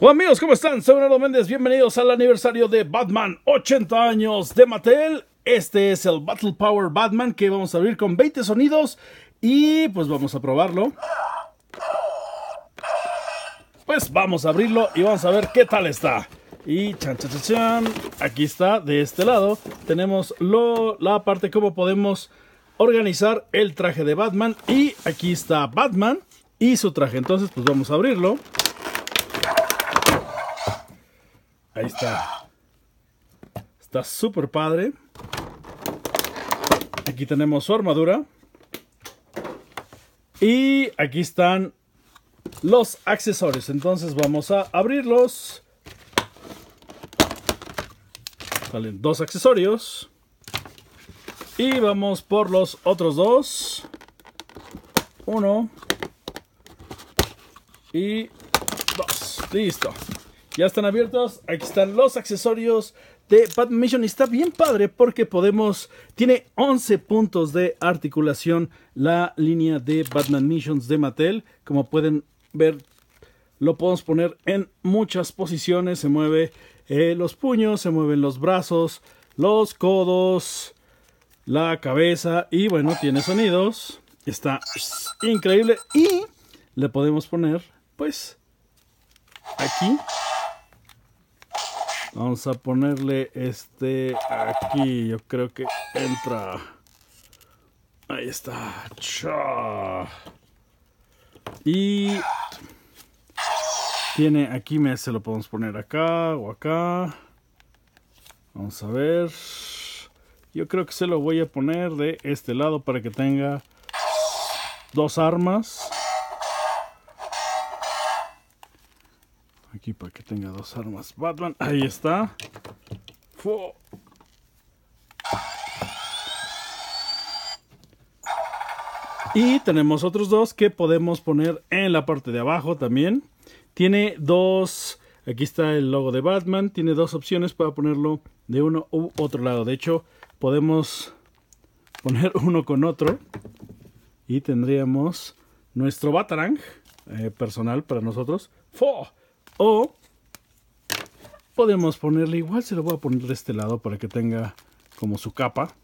Hola amigos, ¿cómo están? Soy Bernardo Méndez, bienvenidos al aniversario de Batman 80 años de Mattel. Este es el Battle Power Batman que vamos a abrir con 20 sonidos y pues vamos a probarlo. Pues vamos a abrirlo y vamos a ver qué tal está. Y chan, chan, chan. Aquí está, de este lado tenemos lo, la parte cómo podemos organizar el traje de Batman. Y aquí está Batman y su traje. Entonces pues vamos a abrirlo. Ahí está. Está súper padre. Aquí tenemos su armadura. Y aquí están los accesorios. Entonces vamos a abrirlos. Salen dos accesorios. Y vamos por los otros dos. Uno. Y dos. Listo. Ya están abiertos. Aquí están los accesorios de Batman Mission. Y está bien padre porque podemos... Tiene 11 puntos de articulación la línea de Batman Missions de Mattel. Como pueden ver, lo podemos poner en muchas posiciones. Se mueve eh, los puños, se mueven los brazos, los codos, la cabeza. Y bueno, tiene sonidos. Está increíble. Y le podemos poner, pues, aquí. Vamos a ponerle este aquí. Yo creo que entra. Ahí está. Cha. Y tiene aquí, me se lo podemos poner acá o acá. Vamos a ver. Yo creo que se lo voy a poner de este lado para que tenga dos armas. Aquí para que tenga dos armas. Batman, ahí está. Fu. Y tenemos otros dos que podemos poner en la parte de abajo también. Tiene dos, aquí está el logo de Batman. Tiene dos opciones para ponerlo de uno u otro lado. De hecho, podemos poner uno con otro. Y tendríamos nuestro Batarang eh, personal para nosotros. ¡Fu! O podemos ponerle igual, se lo voy a poner de este lado para que tenga como su capa.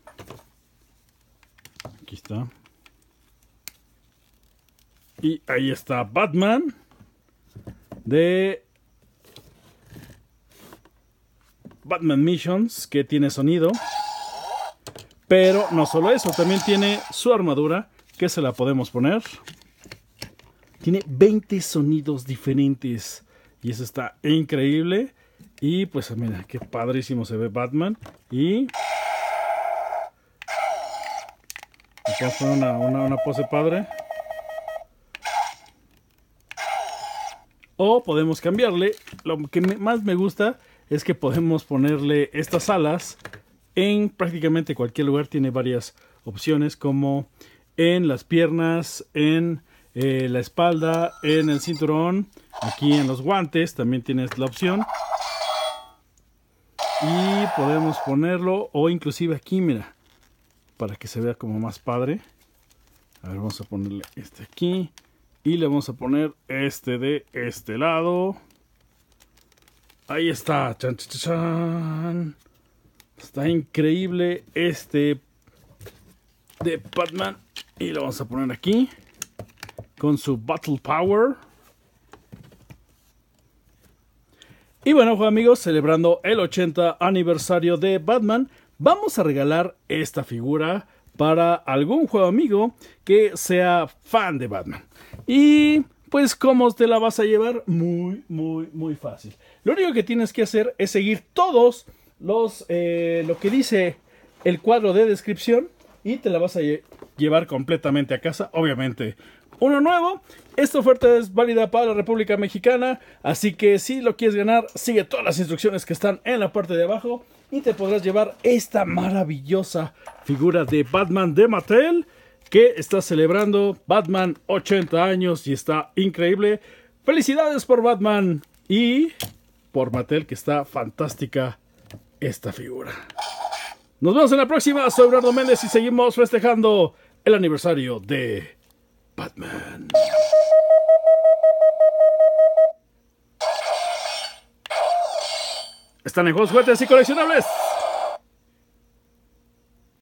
Aquí está. Y ahí está Batman de Batman Missions que tiene sonido. Pero no solo eso, también tiene su armadura que se la podemos poner. Tiene 20 sonidos diferentes. Y eso está increíble. Y pues mira, qué padrísimo se ve Batman. Y... Acá fue una, una, una pose padre. O podemos cambiarle. Lo que más me gusta es que podemos ponerle estas alas en prácticamente cualquier lugar. Tiene varias opciones como en las piernas, en eh, la espalda, en el cinturón, aquí en los guantes también tienes la opción. Y podemos ponerlo o inclusive aquí, mira, para que se vea como más padre. A ver, vamos a ponerle este aquí. Y le vamos a poner este de este lado. Ahí está. Chan, chan, chan. Está increíble este de Batman. Y lo vamos a poner aquí. Con su Battle Power. Y bueno, amigos, celebrando el 80 aniversario de Batman, vamos a regalar esta figura para algún juego amigo que sea fan de Batman. Y pues, ¿cómo te la vas a llevar? Muy, muy, muy fácil. Lo único que tienes que hacer es seguir todos los, eh, lo que dice el cuadro de descripción y te la vas a llevar completamente a casa. Obviamente, uno nuevo. Esta oferta es válida para la República Mexicana, así que si lo quieres ganar, sigue todas las instrucciones que están en la parte de abajo y te podrás llevar esta maravillosa figura de Batman de Mattel que está celebrando Batman 80 años y está increíble. Felicidades por Batman y por Mattel que está fantástica esta figura. Nos vemos en la próxima. Soy Bernardo Méndez y seguimos festejando el aniversario de Batman. Están en juegos, juguetes y coleccionables.